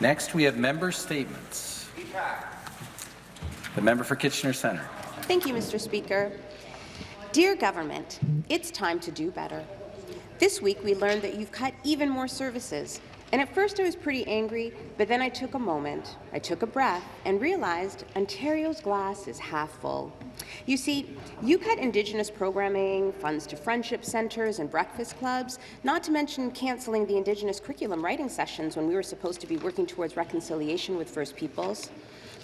Next, we have member statements. The member for Kitchener Centre. Thank you, Mr. Speaker. Dear government, it's time to do better. This week, we learned that you've cut even more services. And at first I was pretty angry, but then I took a moment, I took a breath, and realized Ontario's glass is half full. You see, you cut Indigenous programming, funds to friendship centres and breakfast clubs, not to mention cancelling the Indigenous curriculum writing sessions when we were supposed to be working towards reconciliation with First Peoples.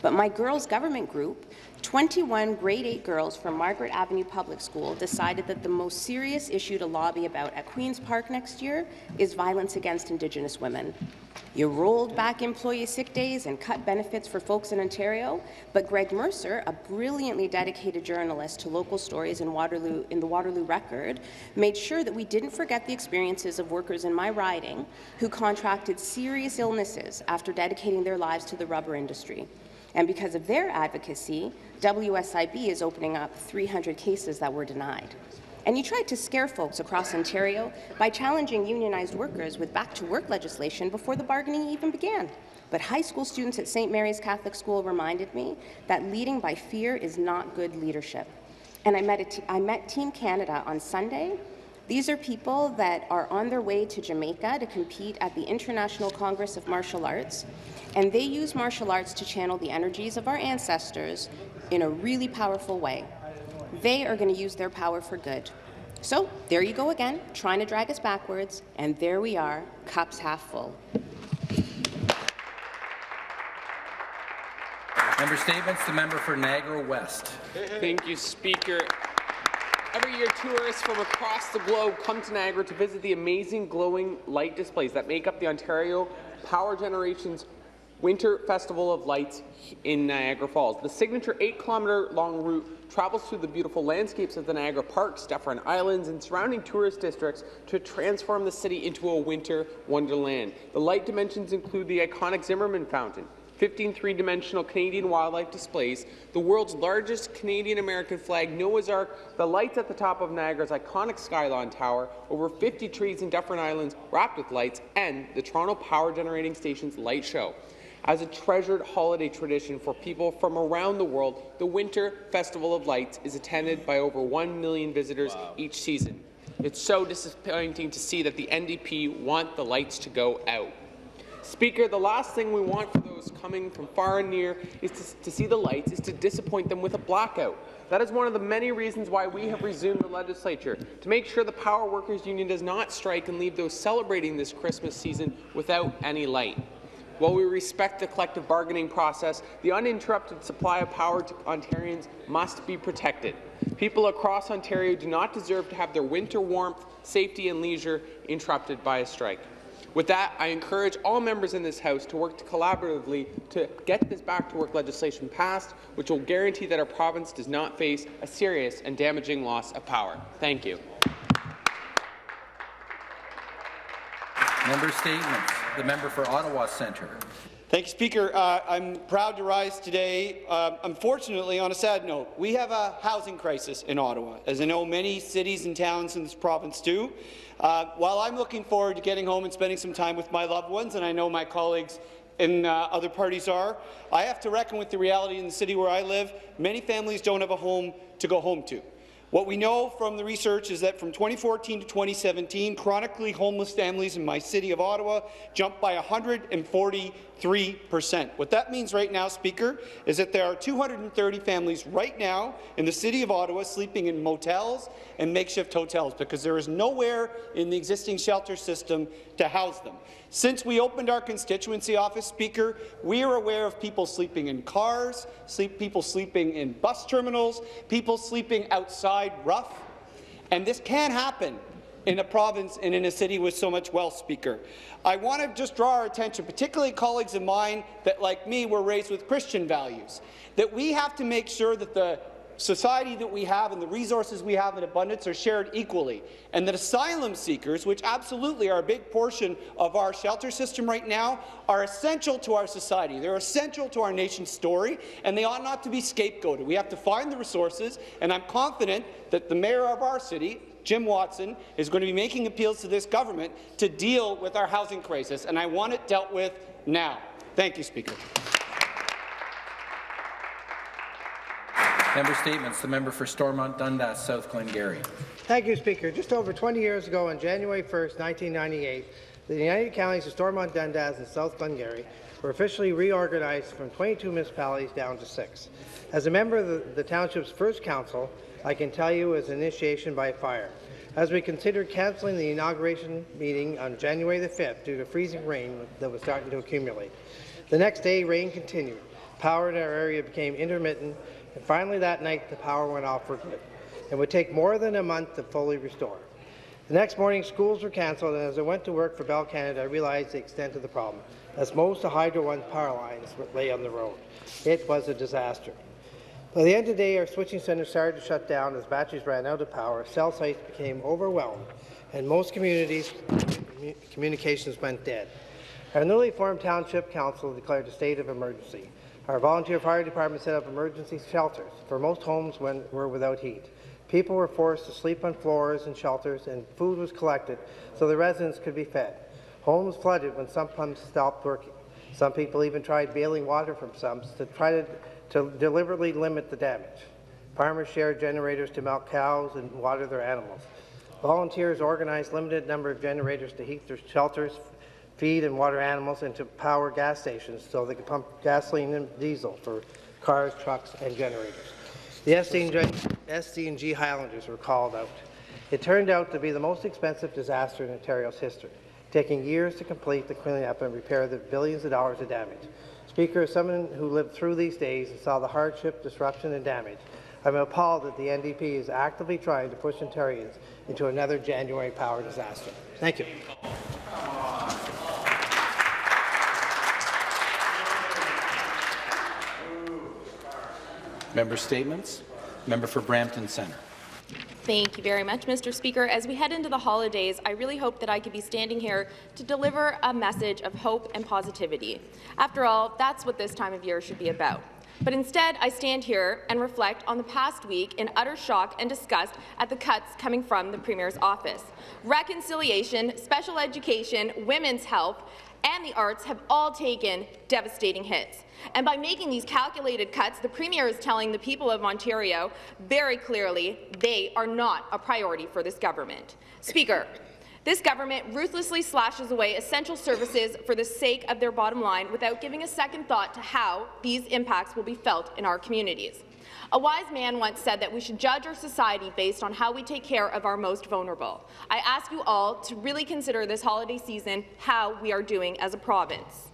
But my girls' government group, 21 grade 8 girls from Margaret Avenue Public School, decided that the most serious issue to lobby about at Queen's Park next year is violence against Indigenous women. You rolled back employee sick days and cut benefits for folks in Ontario, but Greg Mercer, a brilliantly dedicated journalist to local stories in, Waterloo, in the Waterloo Record, made sure that we didn't forget the experiences of workers in my riding who contracted serious illnesses after dedicating their lives to the rubber industry. And because of their advocacy, WSIB is opening up 300 cases that were denied. And you tried to scare folks across Ontario by challenging unionized workers with back-to-work legislation before the bargaining even began. But high school students at St. Mary's Catholic School reminded me that leading by fear is not good leadership. And I met, I met Team Canada on Sunday. These are people that are on their way to Jamaica to compete at the International Congress of Martial Arts and they use martial arts to channel the energies of our ancestors in a really powerful way. They are going to use their power for good. So there you go again, trying to drag us backwards, and there we are, cups half full. Member statements. The member for Niagara West. Thank you, Speaker. Every year, tourists from across the globe come to Niagara to visit the amazing glowing light displays that make up the Ontario Power Generation's Winter Festival of Lights in Niagara Falls. The signature 8-kilometre long route travels through the beautiful landscapes of the Niagara Parks, Dufferin Islands, and surrounding tourist districts to transform the city into a winter wonderland. The light dimensions include the iconic Zimmerman Fountain, 15 three-dimensional Canadian wildlife displays, the world's largest Canadian-American flag, Noah's Ark, the lights at the top of Niagara's iconic Skylon Tower, over 50 trees in Dufferin Islands wrapped with lights, and the Toronto Power Generating Station's light show. As a treasured holiday tradition for people from around the world, the Winter Festival of Lights is attended by over 1 million visitors wow. each season. It's so disappointing to see that the NDP want the lights to go out. Speaker, the last thing we want for those coming from far and near is to, to, see the lights, is to disappoint them with a blackout. That is one of the many reasons why we have resumed the legislature, to make sure the Power Workers Union does not strike and leave those celebrating this Christmas season without any light. While we respect the collective bargaining process, the uninterrupted supply of power to Ontarians must be protected. People across Ontario do not deserve to have their winter warmth, safety and leisure interrupted by a strike. With that, I encourage all members in this House to work collaboratively to get this back-to-work legislation passed, which will guarantee that our province does not face a serious and damaging loss of power. Thank you. Member statements. The member for Ottawa Centre. Thank you, Speaker. Uh, I'm proud to rise today. Uh, unfortunately, on a sad note, we have a housing crisis in Ottawa, as I know many cities and towns in this province do. Uh, while I'm looking forward to getting home and spending some time with my loved ones, and I know my colleagues in uh, other parties are, I have to reckon with the reality in the city where I live. Many families don't have a home to go home to. What we know from the research is that from 2014 to 2017, chronically homeless families in my city of Ottawa jumped by 140 3%. What that means right now, Speaker, is that there are 230 families right now in the City of Ottawa sleeping in motels and makeshift hotels because there is nowhere in the existing shelter system to house them. Since we opened our constituency office, Speaker, we are aware of people sleeping in cars, sleep, people sleeping in bus terminals, people sleeping outside rough, and this can happen in a province and in a city with so much wealth, Speaker. I want to just draw our attention, particularly colleagues of mine that, like me, were raised with Christian values, that we have to make sure that the society that we have and the resources we have in abundance are shared equally, and that asylum seekers, which absolutely are a big portion of our shelter system right now, are essential to our society. They're essential to our nation's story, and they ought not to be scapegoated. We have to find the resources, and I'm confident that the mayor of our city, Jim Watson, is going to be making appeals to this government to deal with our housing crisis, and I want it dealt with now. Thank you, Speaker. Member Statements. The member for Stormont Dundas, South Glengarry. Thank you, Speaker. Just over 20 years ago, on January 1, 1998, the United Counties of Stormont Dundas and South Glengarry were officially reorganized from 22 municipalities down to six. As a member of the, the township's first council, I can tell you it was an initiation by fire. As we considered cancelling the inauguration meeting on January the 5th due to freezing rain that was starting to accumulate. The next day, rain continued. Power in our area became intermittent, and finally that night, the power went off for good. It would take more than a month to fully restore. The next morning, schools were cancelled, and as I went to work for Bell Canada, I realized the extent of the problem, as most of Hydro One's power lines lay on the road. It was a disaster. By the end of the day, our switching centre started to shut down as batteries ran out of power, cell sites became overwhelmed, and most communities' communications went dead. Our newly formed Township Council declared a state of emergency. Our volunteer fire department set up emergency shelters for most homes when were without heat. People were forced to sleep on floors and shelters, and food was collected so the residents could be fed. Homes flooded when some pumps stopped working. Some people even tried bailing water from sumps to try to, to deliberately limit the damage. Farmers shared generators to milk cows and water their animals. Volunteers organized limited number of generators to heat their shelters, feed and water animals, and to power gas stations so they could pump gasoline and diesel for cars, trucks, and generators. The SD&G Highlanders were called out. It turned out to be the most expensive disaster in Ontario's history, taking years to complete the cleanup and repair the billions of dollars of damage. Speaker, as someone who lived through these days and saw the hardship, disruption and damage, I'm appalled that the NDP is actively trying to push Ontarians into another January power disaster. Thank you. Member Statements. Member for Brampton Centre. Thank you very much, Mr. Speaker. As we head into the holidays, I really hope that I could be standing here to deliver a message of hope and positivity. After all, that's what this time of year should be about. But instead, I stand here and reflect on the past week in utter shock and disgust at the cuts coming from the Premier's office. Reconciliation, special education, women's health, and the arts have all taken devastating hits. And by making these calculated cuts, the Premier is telling the people of Ontario very clearly they are not a priority for this government. Speaker, this government ruthlessly slashes away essential services for the sake of their bottom line without giving a second thought to how these impacts will be felt in our communities. A wise man once said that we should judge our society based on how we take care of our most vulnerable. I ask you all to really consider this holiday season how we are doing as a province.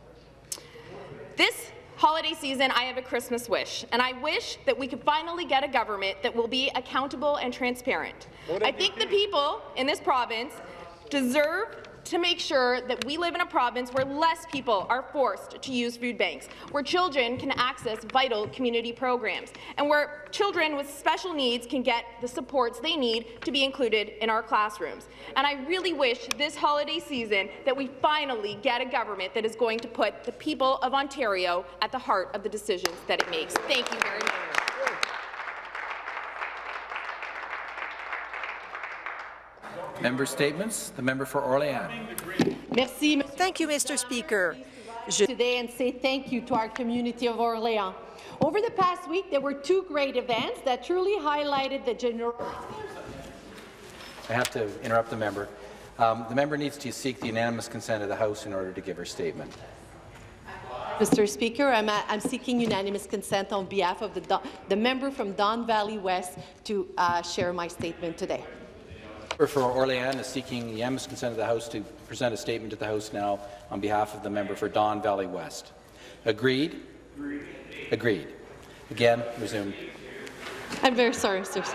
This holiday season, I have a Christmas wish, and I wish that we could finally get a government that will be accountable and transparent. I think the people in this province deserve to make sure that we live in a province where less people are forced to use food banks, where children can access vital community programs, and where children with special needs can get the supports they need to be included in our classrooms. And I really wish this holiday season that we finally get a government that is going to put the people of Ontario at the heart of the decisions that it makes. Thank you very much. Member Statements. The member for Orléans. Merci. Thank you, Mr. Speaker. Today and say thank you to our community of Orléans. Over the past week, there were two great events that truly highlighted the general. I have to interrupt the member. Um, the member needs to seek the unanimous consent of the House in order to give her statement. Mr. Speaker, I'm, uh, I'm seeking unanimous consent on behalf of the, the member from Don Valley West to uh, share my statement today. Member for Orléans is seeking the unanimous consent of the House to present a statement to the House now on behalf of the member for Don Valley West. Agreed? Agreed. Agreed. Again, resume. I'm very sorry, Mr.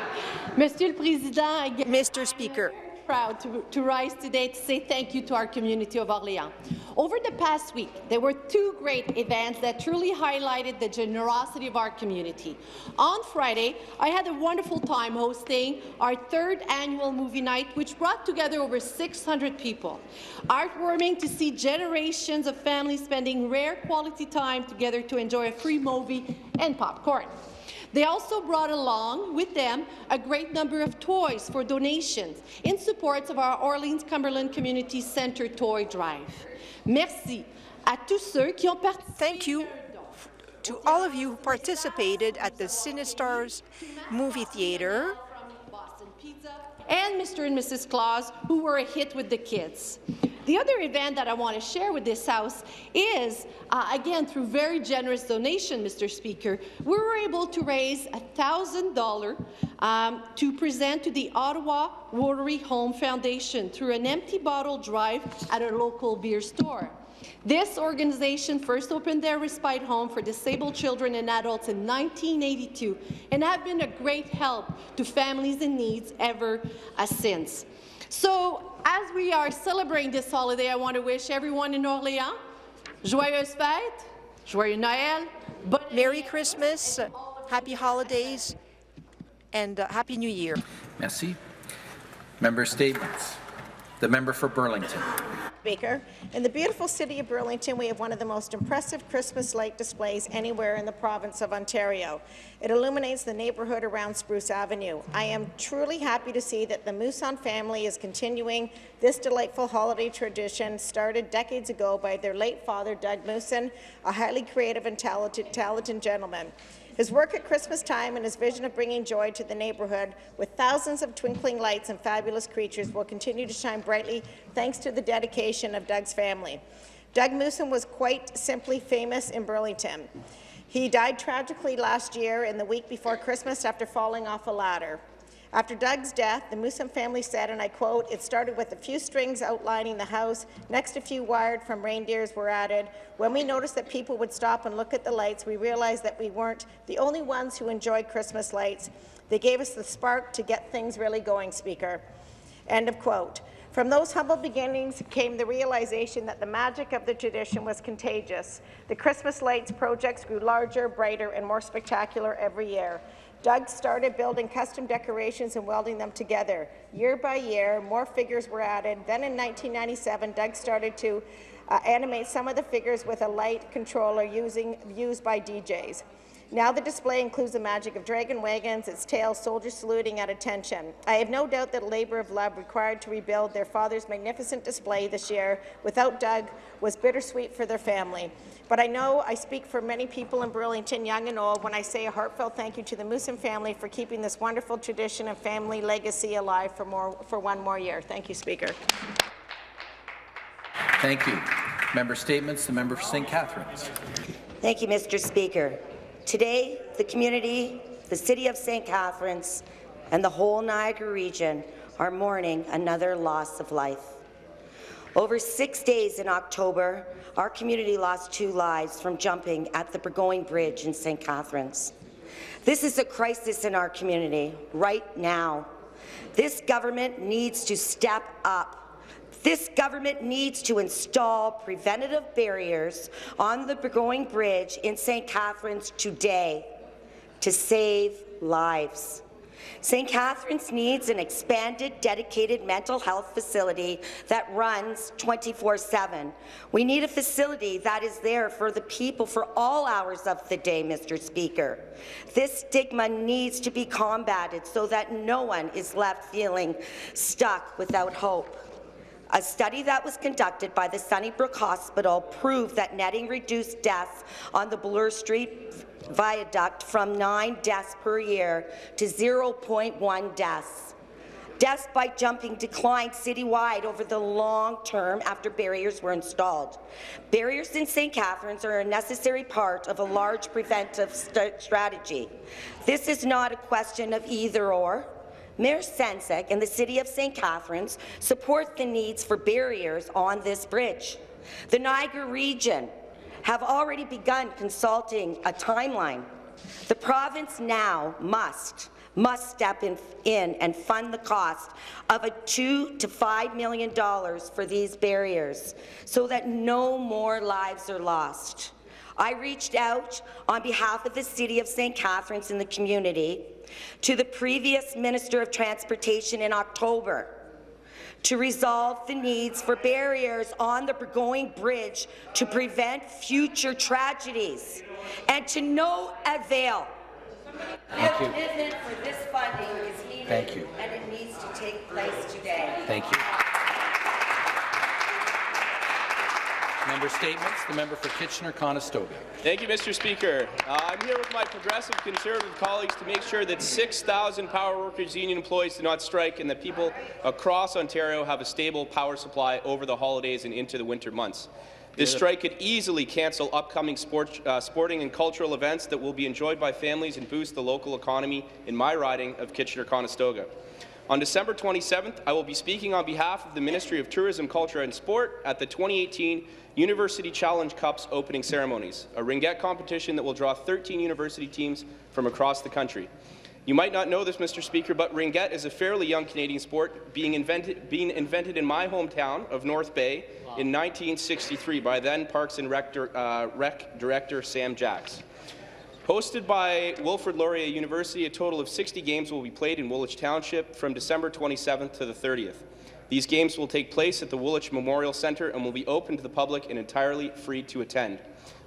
Monsieur le Président. Mr. Speaker. Proud to, to rise today to say thank you to our community of Orléans. Over the past week, there were two great events that truly highlighted the generosity of our community. On Friday, I had a wonderful time hosting our third annual movie night, which brought together over 600 people. Heartwarming to see generations of families spending rare quality time together to enjoy a free movie and popcorn. They also brought along with them a great number of toys for donations in support of our Orleans Cumberland Community Centre Toy Drive. Merci à tous ceux qui ont participé. Thank you to all of you who participated at the Cinestars movie theater. And Mr. and Mrs. Claus, who were a hit with the kids. The other event that I want to share with this House is, uh, again, through very generous donation, Mr. Speaker, we were able to raise $1,000 um, to present to the Ottawa Rotary Home Foundation through an empty bottle drive at a local beer store. This organization first opened their respite home for disabled children and adults in 1982 and have been a great help to families in need ever uh, since. So, as we are celebrating this holiday, I want to wish everyone in Orléans joyeuses fêtes, joyeux Noël, bonne Merry Christmas, happy holidays, and uh, Happy New Year. Merci. Member statements. The member for Burlington. Speaker. In the beautiful city of Burlington, we have one of the most impressive Christmas light displays anywhere in the province of Ontario. It illuminates the neighbourhood around Spruce Avenue. I am truly happy to see that the Mousson family is continuing this delightful holiday tradition started decades ago by their late father, Doug Mousson, a highly creative and talented, talented gentleman. His work at Christmas time and his vision of bringing joy to the neighbourhood with thousands of twinkling lights and fabulous creatures will continue to shine brightly thanks to the dedication of Doug's family. Doug Mousson was quite simply famous in Burlington. He died tragically last year in the week before Christmas after falling off a ladder. After Doug's death, the Mousson family said, and I quote, it started with a few strings outlining the house, next a few wired from reindeers were added. When we noticed that people would stop and look at the lights, we realized that we weren't the only ones who enjoyed Christmas lights. They gave us the spark to get things really going, Speaker. End of quote. From those humble beginnings came the realization that the magic of the tradition was contagious. The Christmas lights projects grew larger, brighter, and more spectacular every year. Doug started building custom decorations and welding them together. Year by year, more figures were added. Then in 1997, Doug started to uh, animate some of the figures with a light controller using, used by DJs. Now the display includes the magic of dragon wagons, its tail, soldiers saluting at attention. I have no doubt that labour of love required to rebuild their father's magnificent display this year without Doug was bittersweet for their family. But I know I speak for many people in Burlington, young and old, when I say a heartfelt thank you to the Mousson family for keeping this wonderful tradition and family legacy alive for, more, for one more year. Thank you, Speaker. Thank you. Member statements. The member for St. Catharines. Thank you, Mr. Speaker. Today, the community, the City of St. Catharines, and the whole Niagara region are mourning another loss of life. Over six days in October, our community lost two lives from jumping at the Burgoyne Bridge in St. Catharines. This is a crisis in our community right now. This government needs to step up this government needs to install preventative barriers on the Burgoyne Bridge in St. Catharines today to save lives. St. Catharines needs an expanded, dedicated mental health facility that runs 24-7. We need a facility that is there for the people for all hours of the day, Mr. Speaker. This stigma needs to be combated so that no one is left feeling stuck without hope. A study that was conducted by the Sunnybrook Hospital proved that netting reduced deaths on the Bloor Street viaduct from nine deaths per year to 0.1 deaths. Deaths by jumping declined citywide over the long term after barriers were installed. Barriers in St. Catharines are a necessary part of a large preventive st strategy. This is not a question of either or. Mayor Sendzik and the City of St. Catharines support the needs for barriers on this bridge. The Niagara region have already begun consulting a timeline. The province now must must step in, in, and fund the cost of a two to five million dollars for these barriers so that no more lives are lost. I reached out on behalf of the City of St. Catharines and the community to the previous Minister of Transportation in October to resolve the needs for barriers on the Burgoyne Bridge to prevent future tragedies. And to no avail, Thank you. commitment for this funding is needed. Thank you. And it needs to take place today. Thank you. Member statements. The member for Kitchener-Conestoga. Thank you, Mr. Speaker. Uh, I'm here with my progressive Conservative colleagues to make sure that 6,000 Power Workers Union employees do not strike and that people across Ontario have a stable power supply over the holidays and into the winter months. This strike could easily cancel upcoming sport, uh, sporting and cultural events that will be enjoyed by families and boost the local economy in my riding of Kitchener-Conestoga. On December 27th, I will be speaking on behalf of the Ministry of Tourism, Culture and Sport at the 2018 University Challenge Cups opening ceremonies, a ringette competition that will draw 13 university teams from across the country. You might not know this, Mr. Speaker, but ringette is a fairly young Canadian sport being invented, being invented in my hometown of North Bay in 1963 by then Parks and Rec, uh, Rec Director Sam Jacks. Hosted by Wilfrid Laurier University, a total of 60 games will be played in Woolwich Township from December 27th to the 30th. These games will take place at the Woolwich Memorial Centre and will be open to the public and entirely free to attend.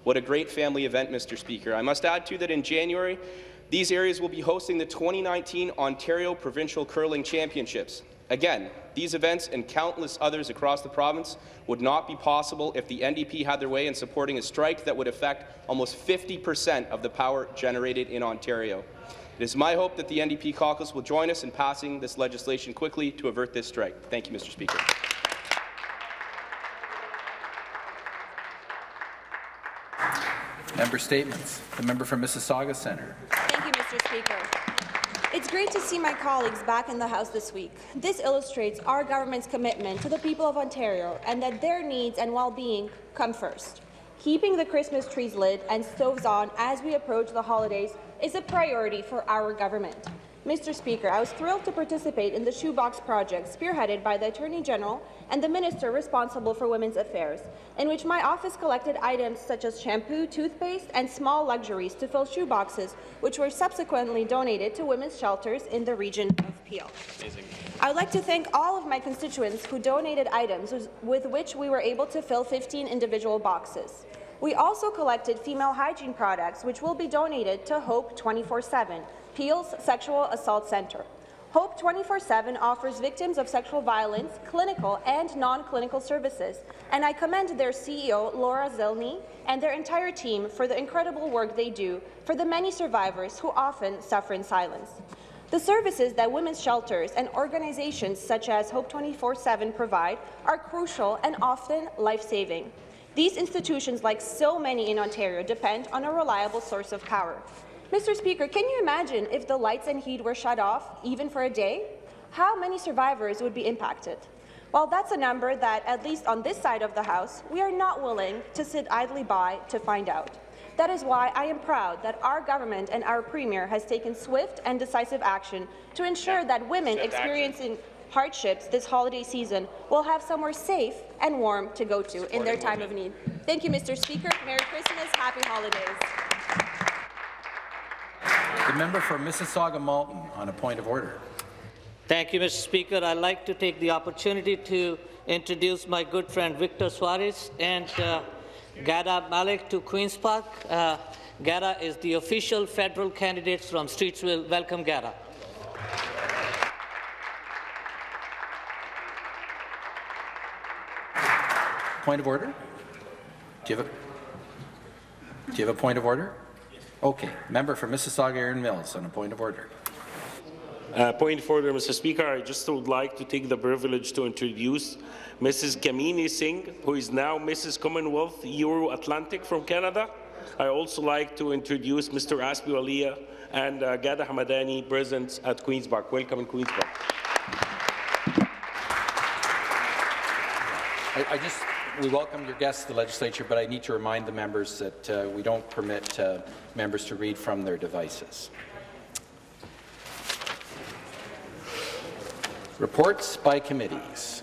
What a great family event, Mr. Speaker. I must add, too, that in January, these areas will be hosting the 2019 Ontario Provincial Curling Championships. Again, these events and countless others across the province would not be possible if the NDP had their way in supporting a strike that would affect almost 50 percent of the power generated in Ontario. It is my hope that the NDP caucus will join us in passing this legislation quickly to avert this strike. Thank you, Mr. Speaker. Member statements. The member from Mississauga Centre. Thank you, Mr. Speaker. It's great to see my colleagues back in the House this week. This illustrates our government's commitment to the people of Ontario and that their needs and well-being come first. Keeping the Christmas trees lit and stoves on as we approach the holidays is a priority for our government. Mr. Speaker, I was thrilled to participate in the Shoebox Project, spearheaded by the Attorney General and the Minister responsible for Women's Affairs, in which my office collected items such as shampoo, toothpaste, and small luxuries to fill shoeboxes, which were subsequently donated to women's shelters in the region of Peel. Amazing. I would like to thank all of my constituents who donated items with which we were able to fill 15 individual boxes. We also collected female hygiene products, which will be donated to Hope 24-7, Peel's Sexual Assault Centre. Hope 24-7 offers victims of sexual violence clinical and non-clinical services, and I commend their CEO, Laura Zilny, and their entire team for the incredible work they do for the many survivors who often suffer in silence. The services that women's shelters and organizations such as Hope 24-7 provide are crucial and often life-saving. These institutions, like so many in Ontario, depend on a reliable source of power. Mr. Speaker, can you imagine if the lights and heat were shut off, even for a day? How many survivors would be impacted? Well, that's a number that, at least on this side of the House, we are not willing to sit idly by to find out. That is why I am proud that our government and our Premier has taken swift and decisive action to ensure that women experiencing hardships this holiday season will have somewhere safe and warm to go to in their time of need. Thank you, Mr. Speaker. Merry Christmas. Happy holidays. The member for Mississauga Malton on a point of order. Thank you, Mr. Speaker. I'd like to take the opportunity to introduce my good friend Victor Suarez and uh, Ghada Melek to Queen's Park. Uh, Ghada is the official federal candidate from Streetsville. Welcome, Ghada. Point of order? Do you have a, do you have a point of order? Okay. Member for Mississauga Erin Mills on a point of order. Uh, point of order, Mr. Speaker. I just would like to take the privilege to introduce Mrs. Kamini Singh, who is now Mrs. Commonwealth Euro Atlantic from Canada. I also like to introduce Mr. Aspi Walia and uh, Gada Hamadani, present at Queen's Park. Welcome in Queen's Park. I, I just we welcome your guests to the legislature, but I need to remind the members that uh, we don't permit uh, members to read from their devices. Reports by committees.